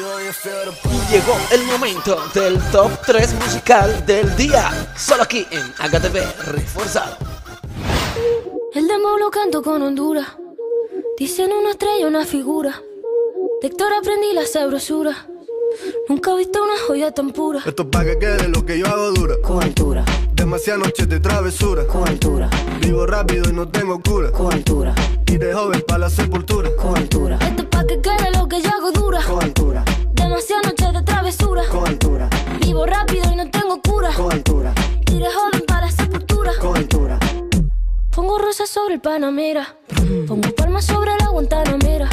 Llegó el momento del top 3 musical del día. Solo aquí en HTV Reforzado. El demo lo canto con Honduras. Dicen una estrella, una figura. De Héctor aprendí la sabrosura. Nunca he visto una joya tan pura. Esto es pa' que quede lo que yo hago dura. Con altura, Demasiadas noches de travesura. con altura, Vivo rápido y no tengo cura. con altura, Y de joven pa' la sepultura. con altura, Esto es pa' que quede lo que yo hago dura. con altura, Sobre el Panamera. Pongo palmas sobre la Guantanamera.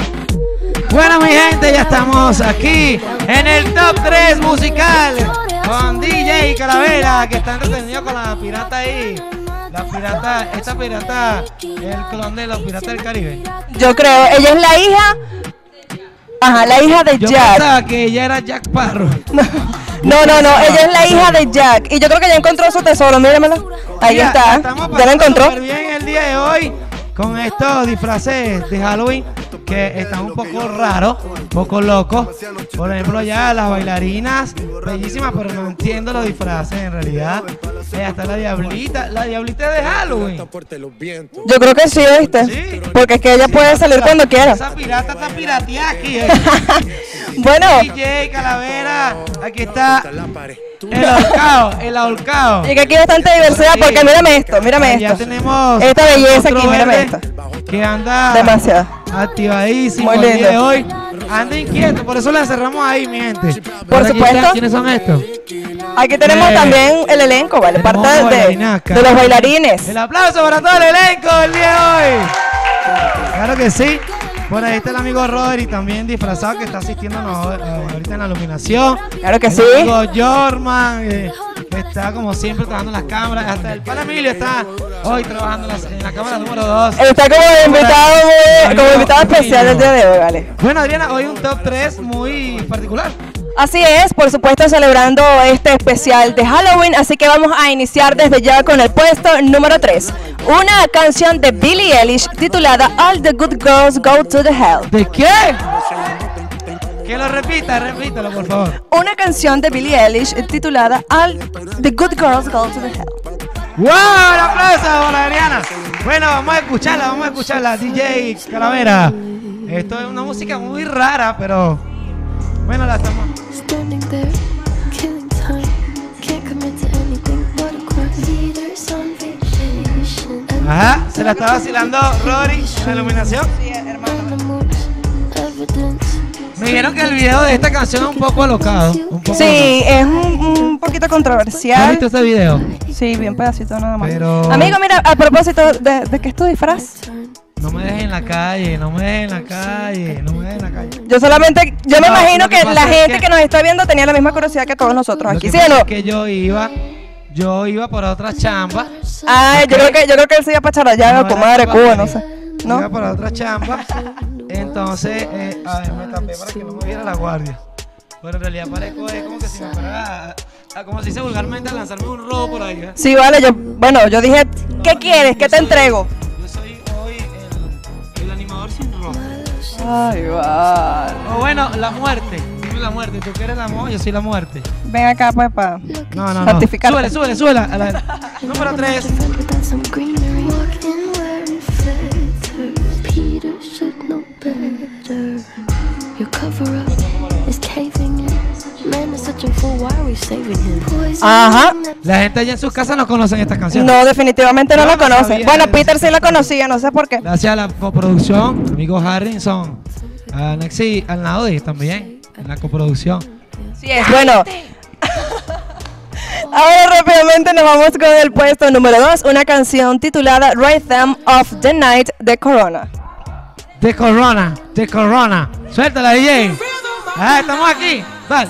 Bueno, mi gente, ya estamos aquí en el top 3 musical con DJ Calavera, que está entretenido con la pirata ahí. La pirata, esta pirata, el clon de los piratas del Caribe. Yo creo, ella es la hija. Ajá, la hija de Yo Jack. pensaba que ella era Jack Parro. No, no, no, ella es la hija de Jack. Y yo creo que ya encontró su tesoro, míramela. Ahí Mira, está. Ya la encontró. bien el día de hoy con estos disfraces de Halloween que están un poco raros, un poco locos. Por ejemplo, ya las bailarinas, bellísimas, pero no entiendo los disfraces en realidad. Eh, hasta la diablita, la diablita de Halloween. Yo creo que sí, ¿viste? Sí. Porque es que ella puede salir cuando quiera. Esa pirata está pirateada aquí. eh. Bueno, DJ Calavera, aquí está el ahorcado, el ahorcado. y que aquí hay bastante diversidad porque mírame esto, mírame Ya esto. tenemos Esta belleza aquí, mírame verde Que anda Demasiado. Activadísimo el día de hoy. Anda inquieto, por eso la cerramos ahí, mi gente. Por Ahora, supuesto. ¿quiénes- ¿Quiénes son estos? Aquí tenemos Eh, también el elenco, ¿vale? Parte de, de los bailarines. El aplauso para todo el elenco del día de hoy. Claro que sí. Por ahí está el amigo Rodri también disfrazado que está asistiendo ahorita en la iluminación. Claro que el sí. amigo Jorman, eh, que está como siempre trabajando en las cámaras. Hasta el pan Emilio está hoy trabajando en la, en la cámara número 2. Está como invitado, muy- como invitado especial del día de hoy, ¿vale? Bueno, Adriana, hoy un top 3 muy particular. Así es, por supuesto celebrando este especial de Halloween, así que vamos a iniciar desde ya con el puesto número 3. Una canción de Billie Eilish titulada All the Good Girls Go to the Hell. ¿De qué? Que lo repita, repítalo, por favor. Una canción de Billie Eilish titulada All the Good Girls Go to the Hell. ¡Wow! ¡Un aplauso para Adriana! Bueno, vamos a escucharla, vamos a escucharla, DJ Calavera. Esto es una música muy rara, pero bueno, la estamos. Se la está vacilando Rory en la iluminación. Me dijeron que el video de esta canción es un poco alocado. Un poco Sí, es un, un poquito ¿Has controversial. visto este video? Sí, bien pedacito nada más. Pero- Amigo, mira, a propósito de, de qué es tu disfraz, No me dejes en la calle, no me dejes en la calle, no me dejes en la calle. yo solamente, yo me No, imagino que la es gente que- que nos está viendo tenía la misma curiosidad que todos nosotros Lo aquí, que ¿sí o no? que yo iba, yo iba por otra chamba. Ah, yo creo que yo creo que él se iba para Charayaga, No, comadre, Cuba, para- no sé. Iba ¿No? por otra chamba. Entonces, eh, a ver, me tapé para que no me viera la guardia. Pero en realidad parezco es como que si me fuera a, a- como se dice vulgarmente, a lanzarme un robo por ahí. ¿eh? Sí, vale, yo, bueno, yo dije, ¿qué quieres? ¿Qué te entrego? Yo soy hoy el, el animador sin robo. Ay, vale. O bueno, la muerte. Dime la muerte. Tú que eres la amor, yo soy la muerte. Ven acá, pues, para... No, no, no. Súbele, súbele, súbele. A la- número 3. Without some greenery. Walking wearing feathers. Peter should know better. Your cover up is caving in. Man is such a fool. Why are we saving him? Poison Ajá. La gente allá en sus casas no conocen esta canción. No, definitivamente no la no conoce. sabía Bueno, Peter sí la conocía, no sé por qué. Gracias a la coproducción, amigo Harrison, a Nexi Alnaudi también, en la coproducción. Sí es. Bueno. Ahora rápidamente nos vamos con el puesto número 2, una canción titulada Rhythm of the Night de Corona. De Corona, de Corona. Suéltala, DJ. Ah, estamos aquí. Dale.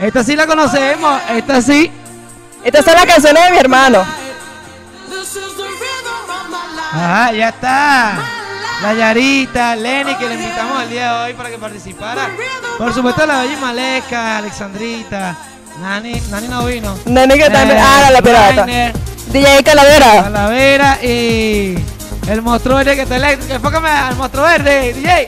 Esta sí la conocemos, esta sí. Estas son las canciones de mi hermano. Ajá, ya está. La Yarita, Lenny, que le invitamos el día de hoy para que participara. Por supuesto, la Bella Maleca, Alexandrita, Nani, Nani no vino. Nani que también. Eh, Ah, la pirata. Rainer, DJ Calavera. Calavera y el monstruo verde que está eléctrico. Enfócame al monstruo verde, DJ.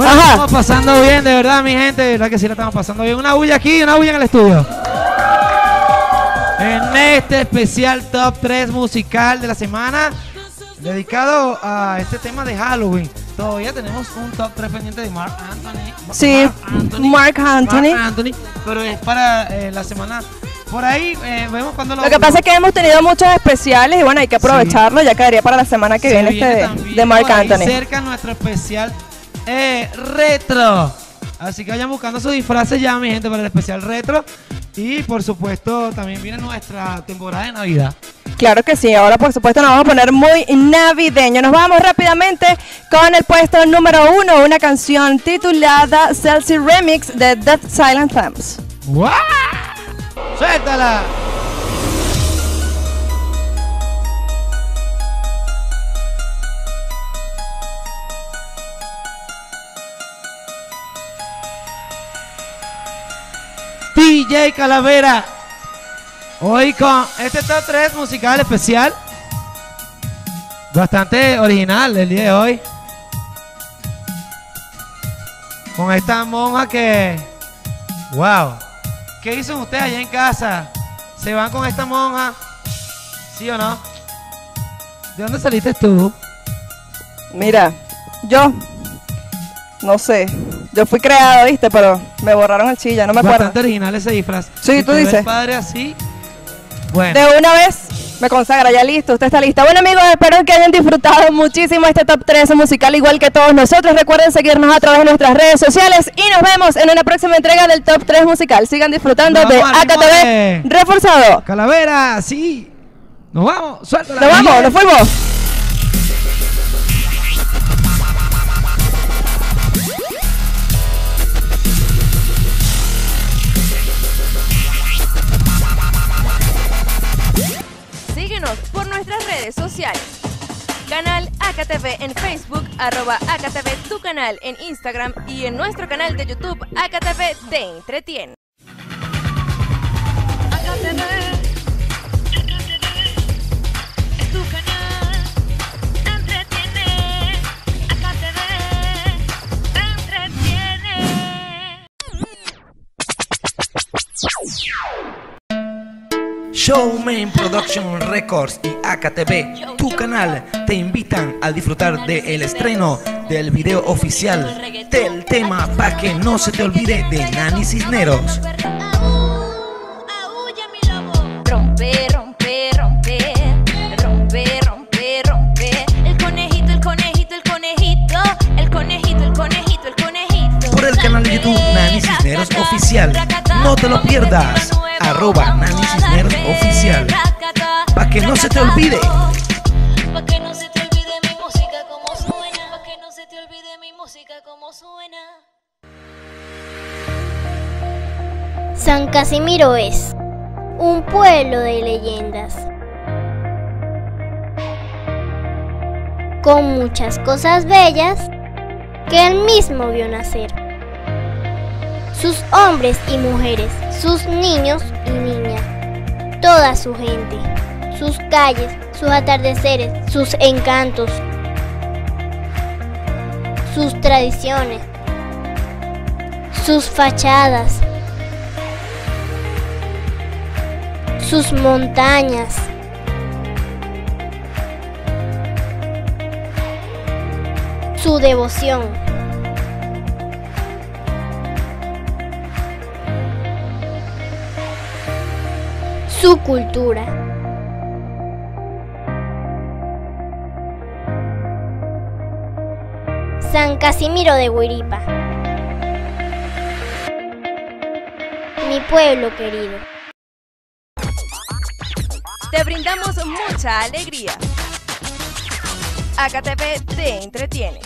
Estamos pasando bien, de verdad, mi gente. De verdad que sí la estamos pasando bien. Una bulla aquí una bulla en el estudio. En este especial top 3 musical de la semana, dedicado a este tema de Halloween. Todavía tenemos un top 3 pendiente de Mark Anthony. Sí, Mark Anthony. Mark Anthony, pero es para eh, la semana. Por ahí eh, vemos cuando lo. Lo que pasa es que hemos tenido muchos especiales y bueno, hay que aprovecharlo. Ya quedaría para la semana que Se viene este de, de ahí Anthony. cerca nuestro especial eh, retro. Así que vayan buscando sus disfraces ya, mi gente, para el especial retro. Y por supuesto, también viene nuestra temporada de Navidad. Claro que sí, ahora por supuesto nos vamos a poner muy navideño. Nos vamos rápidamente con el puesto número uno, una canción titulada Celsi Remix de Death Silent Thumbs. ¡Wow! ¡Suéltala! DJ Calavera. Hoy con este top 3 musical especial. Bastante original el día de hoy. Con esta monja que. ¡Wow! ¿Qué hizo ustedes allá en casa? ¿Se van con esta monja? ¿Sí o no? ¿De dónde saliste tú? Mira, yo no sé, yo fui creado, ¿viste? Pero me borraron el chilla, no me acuerdo. Bastante original ese disfraz. Sí, Si tú dices. padre así. Bueno. De una vez me consagra, ya listo, usted está lista. Bueno amigos, espero que hayan disfrutado muchísimo este top 3 musical igual que todos nosotros. Recuerden seguirnos a través de nuestras redes sociales y nos vemos en una próxima entrega del top 3 musical. Sigan disfrutando Nos de AKTV reforzado. Calavera, sí. Nos vamos, suéltala. Nos vamos, nos fuimos. AKTV en Facebook, arroba AKTV tu canal en Instagram y en nuestro canal de YouTube AKTV te entretiene. Showman Production Records y AKTV, tu canal, te invitan a disfrutar del estreno del video oficial del tema para que no se te olvide de Nani Cisneros. Aúlla mi lobo. Rompe, rompe, rompe, rompe, rompe, rompe. El conejito, el conejito, el conejito, el conejito, el conejito, el conejito. Por el canal de YouTube Nani Cisneros Oficial. No te lo pierdas. Arroba Nani Cisneros Oficial. Pa' que no se te olvide. Pa' que no se te olvide mi música como suena. Pa' que no se te olvide mi música como suena. San Casimiro es un pueblo de leyendas, con muchas cosas bellas que él mismo vio nacer. Sus hombres y mujeres, sus niños y toda su gente, sus calles, sus atardeceres, sus encantos, sus tradiciones, sus fachadas, sus montañas. Su devoción. Su cultura. San Casimiro de Huiripa. Mi pueblo querido. Te brindamos mucha alegría. AKTV te entretiene.